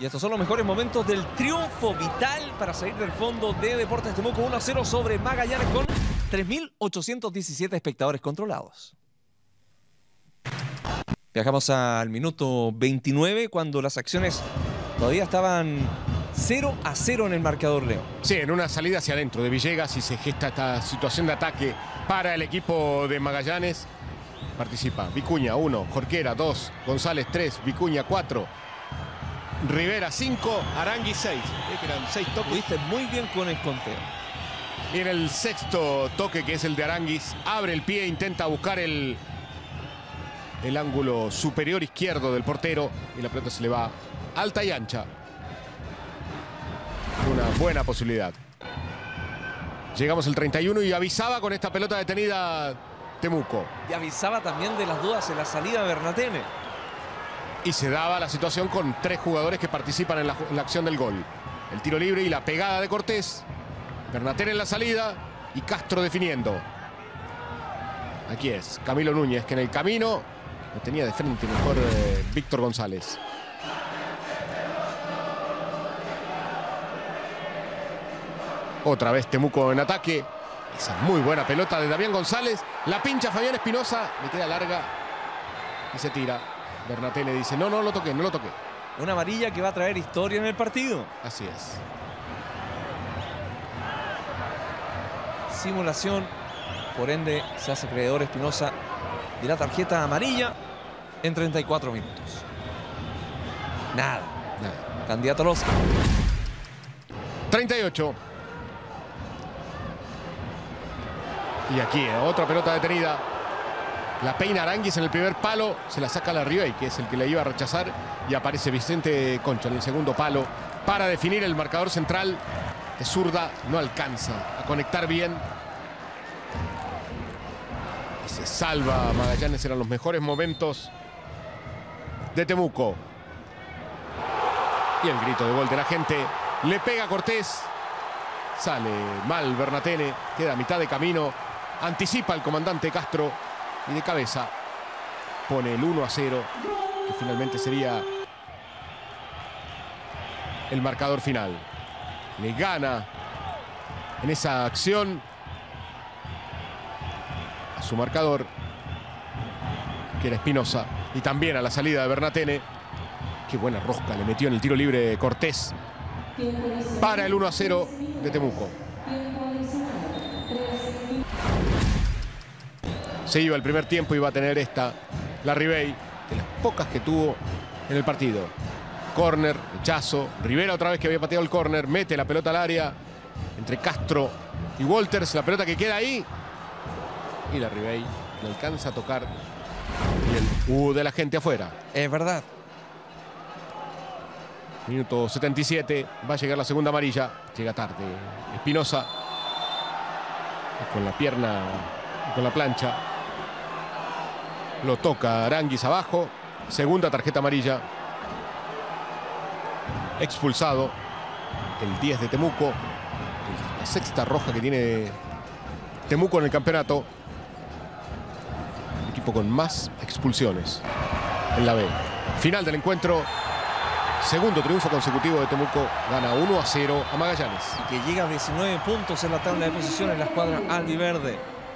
Y estos son los mejores momentos del triunfo vital para salir del fondo de Deportes Temuco 1 0 sobre Magallanes con 3.817 espectadores controlados. Viajamos al minuto 29 cuando las acciones todavía estaban 0 a 0 en el marcador Leo. Sí, en una salida hacia adentro de Villegas y se gesta esta situación de ataque para el equipo de Magallanes. Participa Vicuña 1, Jorquera 2, González 3, Vicuña 4, Rivera 5, Arangui 6. eran 6 toques. Muy bien con el conteo. Y en el sexto toque, que es el de Aranguis, abre el pie, intenta buscar el, el ángulo superior izquierdo del portero y la pelota se le va alta y ancha. Una buena posibilidad. Llegamos al 31 y avisaba con esta pelota detenida Temuco. Y avisaba también de las dudas en la salida de Bernatene. Y se daba la situación con tres jugadores que participan en la, acción del gol. El tiro libre y la pegada de Cortés. Bernatene en la salida y Castro definiendo. Aquí es Camilo Núñez, que en el camino lo tenía de frente mejor eh, Víctor González. Otra vez Temuco en ataque. Esa muy buena pelota de Damián González. La pincha Fabián Espinosa. Le queda larga y se tira. Bernatene dice, no, no lo toqué, no lo toqué. Una amarilla que va a traer historia en el partido. Así es. simulación. Por ende, se hace creedor Espinosa de la tarjeta amarilla en 34 minutos. Nada. Nada. Candidato a los 38. Y aquí, eh, otra pelota detenida. La peina Aranguis en el primer palo. Se la saca la Ribey, que es el que le iba a rechazar. Y aparece Vicente Concha en el segundo palo para definir el marcador central. Zurda no alcanza a conectar bien se salva Magallanes, eran los mejores momentos de Temuco. Y el grito de gol de la gente. Le pega Cortés. Sale mal Bernatene. Queda a mitad de camino. Anticipa el comandante Castro. Y de cabeza pone el 1 a 0. Que finalmente sería el marcador final. Le gana en esa acción su marcador, que era Espinosa, y también a la salida de Bernatene. Qué buena rosca le metió en el tiro libre Cortés para el 1 a 0 de Temuco. Se iba el primer tiempo y va a tener esta, la Ribey, de las pocas que tuvo en el partido. Corner, rechazo, Rivera otra vez que había pateado el corner, mete la pelota al área entre Castro y Walters, la pelota que queda ahí, y la Ribey le alcanza a tocar y el U de la gente afuera. Es verdad. Minuto 77, va a llegar la segunda amarilla, llega tarde. Espinosa con la pierna y con la plancha. Lo toca Aranguis abajo. Segunda tarjeta amarilla. Expulsado. El 10 de Temuco. La sexta roja que tiene Temuco en el campeonato con más expulsiones en la B. Final del encuentro. Segundo triunfo consecutivo de Temuco. Gana 1 a 0 a Magallanes. Y que llega a 19 puntos en la tabla de posiciones la escuadra albiverde.